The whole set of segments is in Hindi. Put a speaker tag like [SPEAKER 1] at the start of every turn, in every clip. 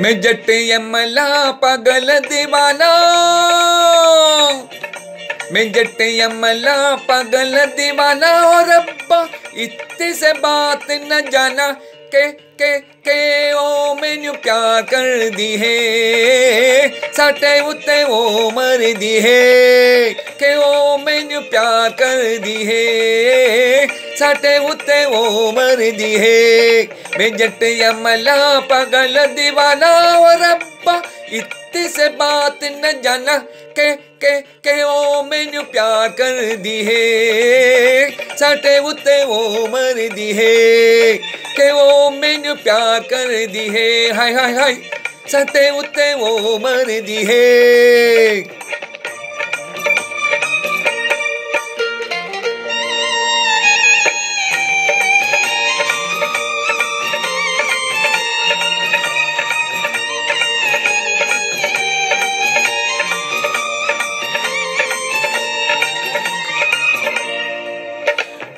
[SPEAKER 1] मैं जट यमला पगल दीवाना। मैं जट यमला पगल दीवाना। और अब्बा इतने से बात न जाना। के के के, ओ मैनू प्यार कर दी है। साटे उते ओ मर दी है। के, ओ मैनू प्यार कर दी है। साटे उते ओ मर दी है। मैं जट यमला पगल दीवाना और अब्बा इतने से बात न जाना, के के के ओ मैनू प्यार कर दी है। साटे उते ओ मर दी है, के ओ मैनू प्यार कर दी है। हाय हाय हाय सटे उते वो मर दी है।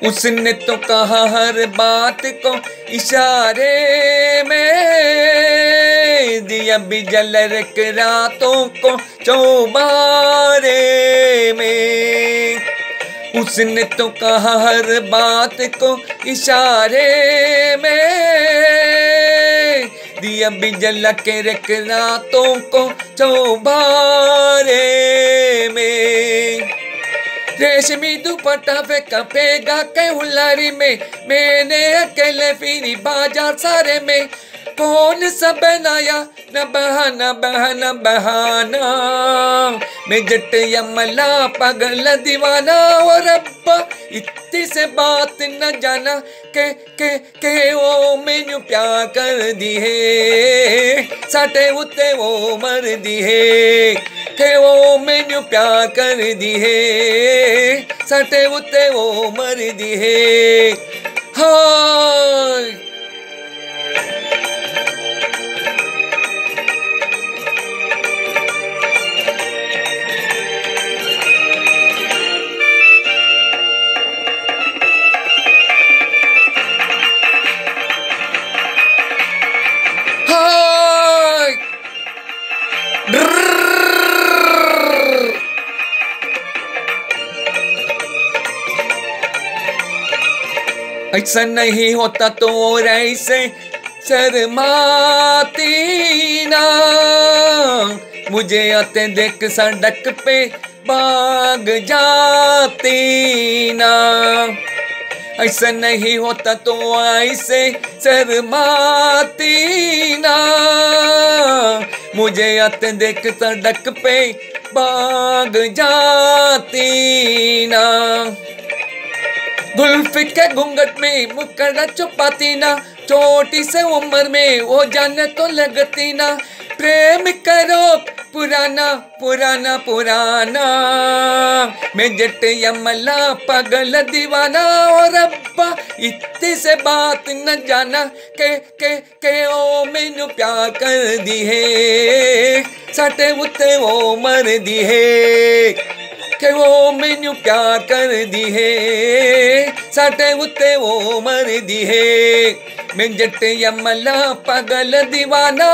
[SPEAKER 1] उसने तो कहा हर बात को इशारे में। दिया भी जल रख रातों को चौबारे में। उसने तो कहा हर बात को इशारे में। दिया भी जल के रख रातों को चौबारे रेशमी दुपट्टा पे कपेगा के उलारी में। मैंने अकेले फिरी बाज़ार सारे में। कौन सा बनाया? न बहाना बहाना बहाना। मैं जट यमला, पगल दीवाना। और अब्बा इतनी से बात न जाना। के के के ओ मैनू प्यार कर दी है? साटे उते वो मर दी है। के वो मैनू प्यार कर दी है। सटे उते वो मर दी है। हाय ऐसा नहीं होता तो और ऐसे शर्माती ना। मुझे आते देख सड़क पे भाग जाती ना। ऐसा नहीं होता तो ऐसे शर्माती ना। मुझे आते देख सड़क पे भाग जाती ना। गुल्फ के घूंघट में मुकड़ा छुपाती ना। छोटी से उम्र में वो जाने तो लगती ना। प्रेम करो पुराना पुराना पुराना। मैं जट यमला, पगल दीवाना। और अब्बा, इतने से बात न जाना। के के के, ओ, मैनू प्यार कर दी है। सटे उते वो मर दी है। के वो मैनू प्यार कर दी है। ಸಟೆ ಉತ್ತೆ ಓ ಮರಿದಿಹೇ ಮೆಂಜಟ್ಟೆ ಎಮ್ಮಲ್ಲ ಪಗಲ ದಿವಾನಾ